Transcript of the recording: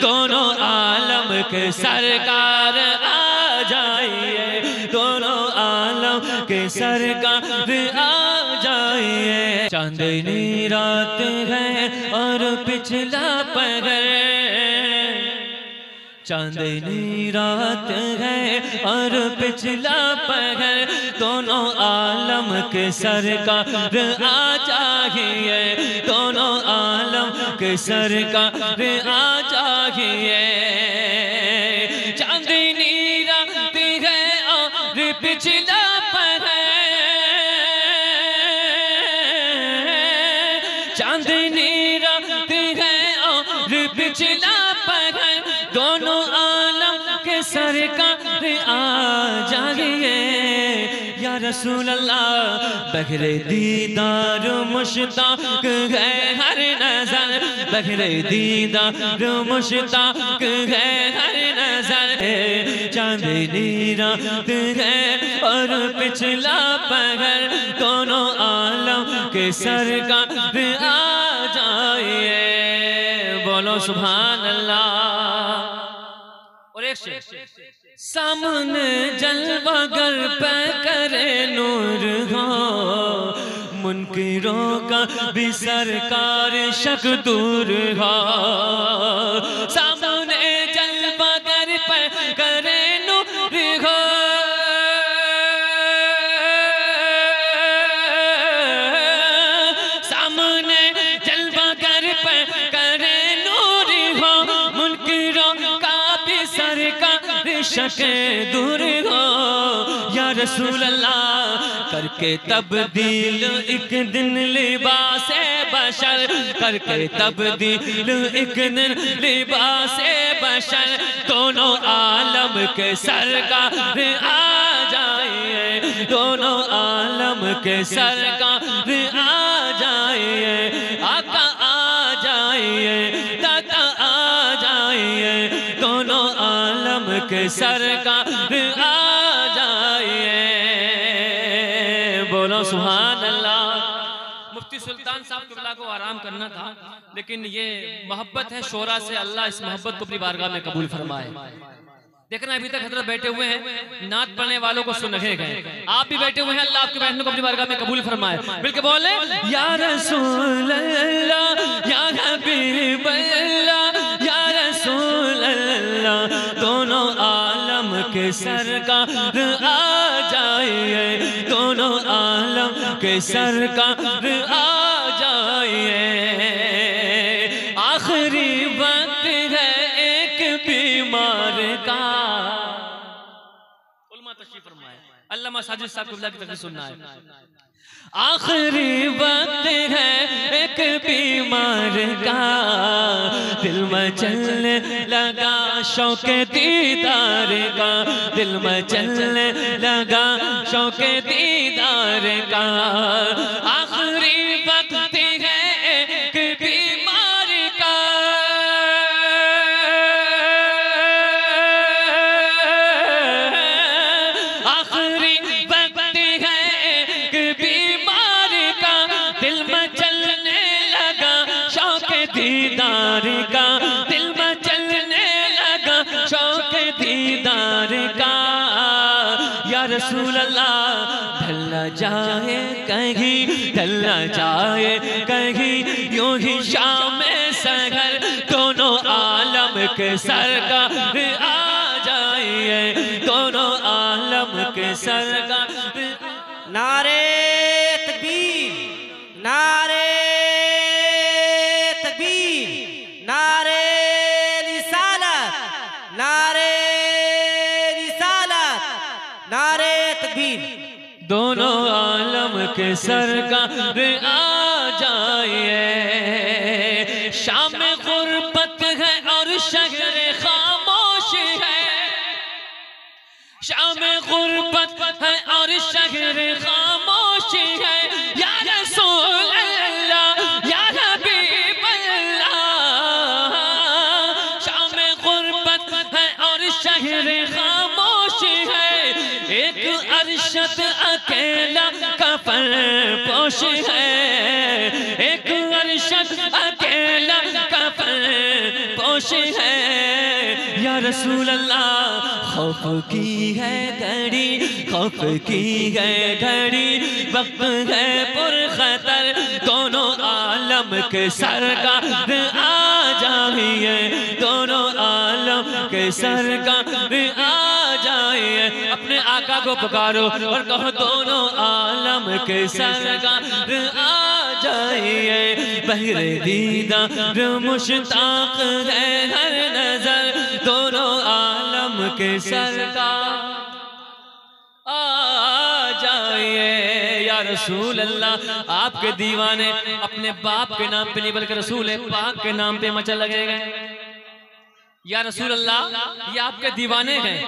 दोनों आलम के सरकार आ जाइए। दोनों आलम के सरकार आ जाइए। चांदनी रात है और पिछला पहर चांदनी रात है और पिछला पहर दोनों आलम के सरकार आ चाहिए। दोनों आलम के सरकार आ चाहिए। चांदनी रात है और पिछला पहर। चांदनी रात है और पिछला सरकार आ जाइए या रसूल अल्लाह बहरे दीदार मुश्ताक है हर नज़र। बहरे दीदार मुश्ताक है हर नज़र। चांदनी रात है और पिछला पहर। दोनों आलम के सर का आ जाइए। बोलो सुभान अल्लाह सामने जलवागर पे करे नूर हो। मुनकिरों का भी सरकार शक दूर हो। सामने शक दूर हो। या रसूल अल्लाह करके तब्दील एक दिन लिबास बशर। करके तब्दील एक दिन लिबास बशर। दोनों आलम के सरकार आ जाए। दोनों आलम के सरकार आ जाइए आलम के सरकार आ जाइए बोलो सुहान अल्लाह मुफ्ती सुल्तान साहब किबला को आराम करना था, लेकिन ये मोहब्बत है शोरा से अल्लाह इस मोहब्बत को अपनी बारगाह में कबूल फरमाए। देखना अभी तक हज़रत बैठे हुए हैं, नात पढ़ने वालों को सुन रहे गए आप भी बैठे हुए हैं, अल्लाह आपके बैठने को अपनी बारगाह में कबूल फरमाए। बिल्कुल बोले, या रसूल अल्लाह या के सरकार आ जाइए दोनों आलम के सरकार आ जाइए फरमाए अल्लामा साजिद साहब किबला की तकरीर सुनना है। आखिरी वक्त है एक बीमार का दिल में चलने लगा शौक दीदार का दिल में चलने लगा शौक दीदार का। आखिरी वक्त रसूल अल्लाह ढलना जाए कहीं, ढलना जाए कहीं, यूँ ही शाम सगर दोनों आलम के सरकार आ जाए दोनों आलम के सरकार नारे दोनों आलम के सर सरकार आ जाइए शाम गुरबत है और शहर खामोश है। शाम गुर्बत है और शहर खामोश है। है और शहर खामोश है। एक अरशद अकेला कफन पोश है। एक अरशद अकेला कफन सरगोश है। या रसूल अल्लाह खौफ की है घड़ी, खौफ की है घड़ी। वक्त है पुरखतर दोनों आलम के सरकार आ जाइए दोनों आलम के सरकार आ जाइए अपने आका को पुकारो और कहो, दोनों आलम के सरकार आ जाइए बहरे दीदार मुश्ताक है हर नज़र, दोनों आलम के सरकार रसूल अल्लाह आपके दीवाने अपने बाप के नाम पे नहीं, बल्कि रसूल पाक के नाम पे मचा लगेगा। या रसूल अल्लाह ये आपके दीवाने हैं।